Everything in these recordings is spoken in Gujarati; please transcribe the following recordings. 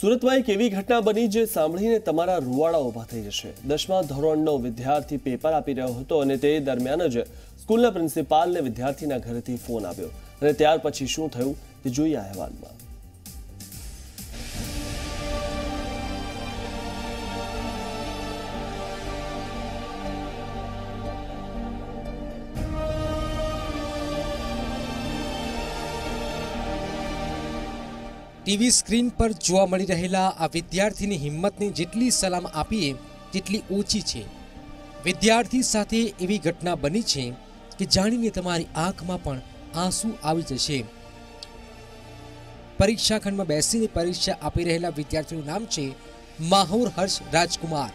સુરતમાં એક એવી ઘટના બની જે સાંભળીને તમારા રૂવાડા ઊભા થઈ જશે. દસમા ધોરણનો વિદ્યાર્થી પેપર આપી રહ્યો હતો અને તે દરમિયાન જ સ્કૂલના પ્રિન્સિપાલને વિદ્યાર્થીના ઘરેથી ફોન આવ્યો. અને ત્યાર પછી શું થયું તે જોઈએ અહેવાલમાં. ટીવી સ્ક્રીન પર જોવા મળી રહેલા આ વિદ્યાર્થીની હિંમતને જેટલી સલામ આપીએ, તેટલી ઓછી છે. વિદ્યાર્થી સાથે એવી ઘટના બની છે કે જાણીને તમારી આંખમાં પણ આંસુ આવી જશે. પરીક્ષા ખંડમાં બેસીને પરીક્ષા આપી રહેલા વિદ્યાર્થીનું નામ છે માહોર હર્ષ રાજકુમાર.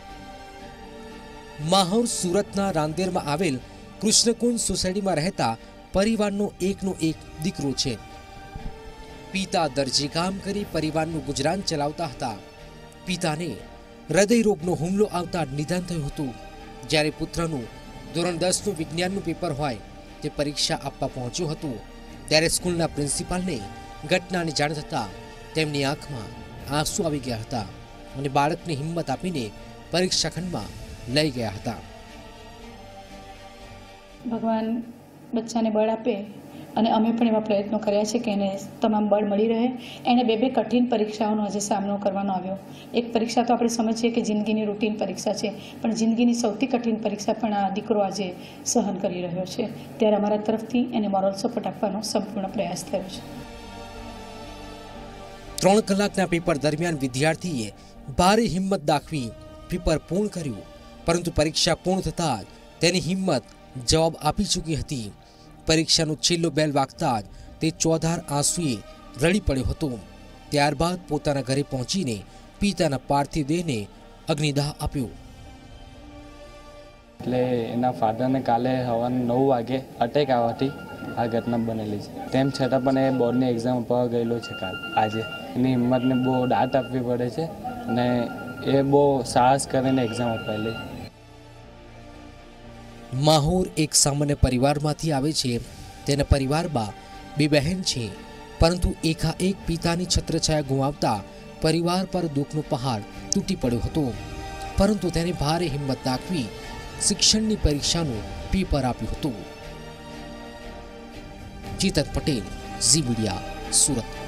માહોર સુરતના રાંદેરમાં આવેલ કૃષ્ણકુંજ સોસાયટીમાં રહેતા પરિવારનો એકનો એક દીકરો છે. પિતા દરજી કામ કરી પરિવારનું ગુજરાન ચલાવતા હતા. પિતાને હૃદય રોગનો હુમલો આવતા નિધન થયું હતું. જ્યારે પુત્રનું ધોરણ દસનું વિજ્ઞાનનું પેપર હોય, તે પરીક્ષા આપવા પહોંચ્યું હતું. ત્યારે સ્કૂલના પ્રિન્સિપાલને ઘટનાની જાણ થતાં તેમની આંખમાં આંસુ આવી ગયા હતા અને બાળકને હિંમત આપીને પરીક્ષા ખંડમાં લઈ ગયા હતા. ભગવાન બચ્ચાને બળ આપે અને અમે પણ એવા પ્રયત્નો કર્યા છે કે એને તમામ બળ મળી રહે. એણે બે બે કઠિન પરીક્ષાઓનો આજે સામનો કરવાનો આવ્યો. એક પરીક્ષા તો આપણે સમજીએ કે જિંદગીની રૂટીન પરીક્ષા છે, પણ જિંદગીની સૌથી કઠિન પરીક્ષા પણ આ દીકરો આજે સહન કરી રહ્યો છે. ત્યારે અમારા તરફથી એને મોરલ સપોર્ટ આપવાનો સંપૂર્ણ પ્રયાસ થયો છે. ત્રણ કલાકના પેપર દરમિયાન વિદ્યાર્થીએ ભારે હિંમત દાખવી પેપર પૂર્ણ કર્યું. પરંતુ પરીક્ષા પૂર્ણ થતાં તેની હિંમત જવાબ આપી ચૂકી હતી. પરીક્ષાનો છેલ્લો બેલ વાગતા જ તે ચોધાર આંસુએ રડી પડ્યો હતો. ત્યારબાદ પોતાના ઘરે પહોંચીને પિતાના પાર્થિવ દેહને અગ્નિદાહ આપ્યો. એટલે એના ફાધરને કાલે સવારના નવ વાગે અટેક આવવાથી આ ઘટના બનેલી છે. તેમ છતાં પણ એ બોર્ડની એક્ઝામ આપવા ગયેલો છે કાલ, આજે. એની હિંમતને બહુ દાટ આપવી પડે છે અને એ બહુ સાહસ કરીને એક્ઝામ અપાયેલી. માહોર એક સામાન્ય પરિવારમાંથી આવે છે. તેના પરિવારમાં બે બહેન છે. પરંતુ એકાએક પિતાની છત્રછાયા ગુમાવતા પરિવાર પર દુઃખનો પહાડ તૂટી પડ્યો હતો. પરંતુ તેને ભારે હિંમત દાખવી શિક્ષણની પરીક્ષાનું પેપર આપ્યું હતું. ચેતન પટેલ, ઝી મીડિયા, સુરત.